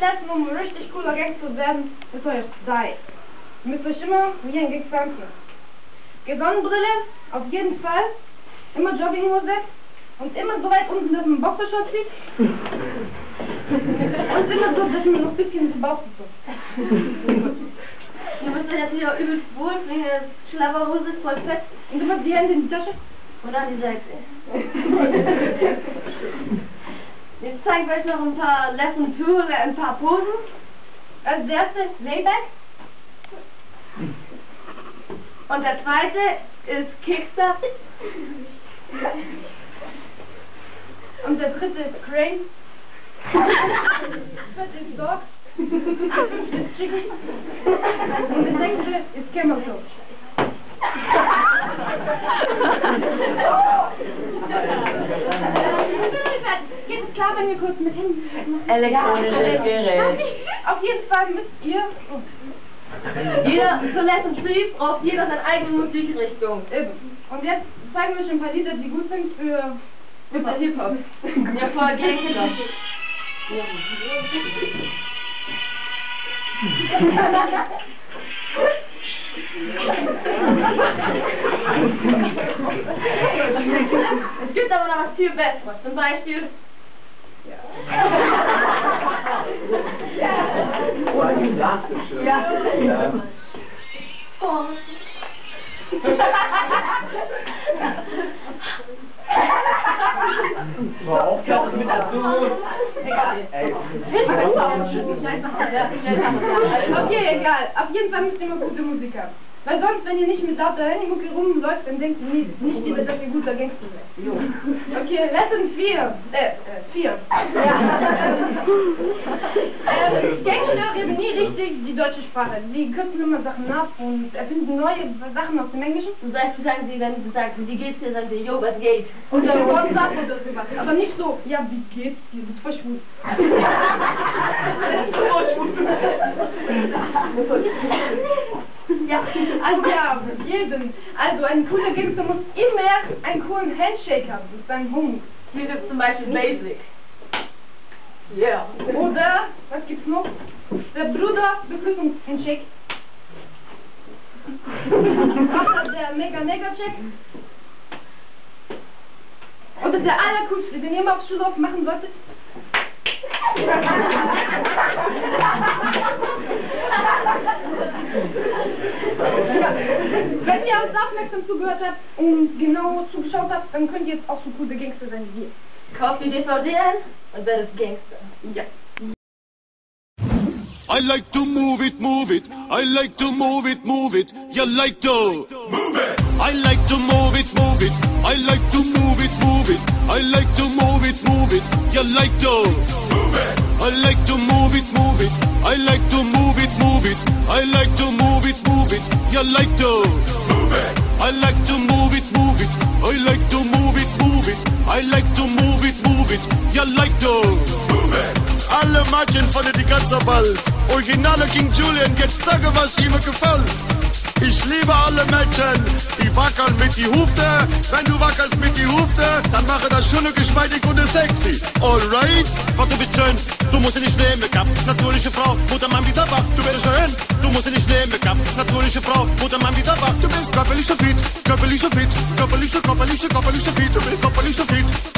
letzten, um ein richtig cooler Gang zu werden, ist euch sei. Ihr müsst euch immer wie ein Gang anziehen. Sonnenbrille, auf jeden Fall. Immer Jogginghose. Und immer so weit unten, dass man einen Boxershort zieht. Und immer so, dass man noch ein bisschen ins Bauch zieht. Du bist ja natürlich auch übelst wohl, wegen der Schlabberhose ist voll fett. Und immer die Hände in die Tasche. Und an die Seite. Jetzt zeigen wir euch noch ein paar Lesson 2 oder ein paar Posen. Als erstes Layback. Und der zweite ist Kickstart. Und der dritte ist Crane. Der vierte ist Dog. Der fünfte ist Chicken. Und der sechste ist Camel Toe. Geht es klar, wenn wir kurz mit Händen Elektronisches Gerät. Auf jeden Fall müsst ihr... Oh, Jeder, für Lesson 3 braucht jeder seine eigene Musikrichtung. Und jetzt zeigen wir euch ein paar Lieder, die gut sind für... Für Hip-Hop. Ja, voll Gangster. Es gibt aber noch was viel Besseres. Zum Beispiel. Ja. Ja. Oh. War auch klar mit dazu. Ey. Okay, egal. Auf jeden Fall müsst ihr immer gute Musik haben. Weil sonst, wenn ihr nicht mit lauter Handymucke rumläuft, dann denkt ihr nicht, nicht wieder, dass ihr guter Gangster seid. Okay, Lesson 4. Äh, äh, 4. Ja. ähm, Gangster reden nie richtig die deutsche Sprache. Die kürzen immer Sachen ab und erfinden neue Sachen aus dem Englischen. Du sagst, du sagen sie, wenn du sagst, wie geht's dir, sagen sie, jo, was geht? Und dann What's up oder sowas. Aber nicht so, ja, wie geht's dir? Du bist voll schwul. Ja, also ja, jeden. Also ein cooler Gangster muss immer einen coolen Handshake haben. Das ist ein Hund. Hier gibt's zum Beispiel Basic. Yeah. Oder, was gibt's noch? Der Bruder Begrüßungshandshake. Oder der Mega Mega Check. Oder der allercoolste, den ihr immer auf Schulhof machen solltet. Ihr uns aufmerksam zugehört habt und genau zugeschaut habt, dann könnt ihr jetzt auch so coole Gangster sein wie wir. Kauft die DVD ein und werdet Gangster. Ja. I like to move it, move it. I like to move it, move it. You like to move it. I like to move it, move it. I like to move it, move it. I like to move it, move it. You like to move it. I like to move it, move it. I like to move it, move it. I like to move it, move it. You like to move it. I like to move it, move it. I like to move it, move it. I like to move it, move it. You like to move it. Alle Mädchen von die ganze Ball. Originale King Julian, jetzt sage, was ihm gefällt. Ich liebe alle Mädchen, die wackeln mit die Hufte. Wenn du wackelst mit die Hufte, dann mache das schöne, geschmeidig und sexy. Alright? Frau, du schön, du musst sie nicht nehmen, Make-up. Natürliche Frau, Mutter, Mann, wieder wach, du bist schön. Du musst sie nicht nehmen, Make-up. Natürliche Frau, Mutter, Mann, wieder wach, Du bist körperlich so fit, körperlich so fit, körperlich so, körperlich so, körperlich so fit. Du bist körperlich so fit.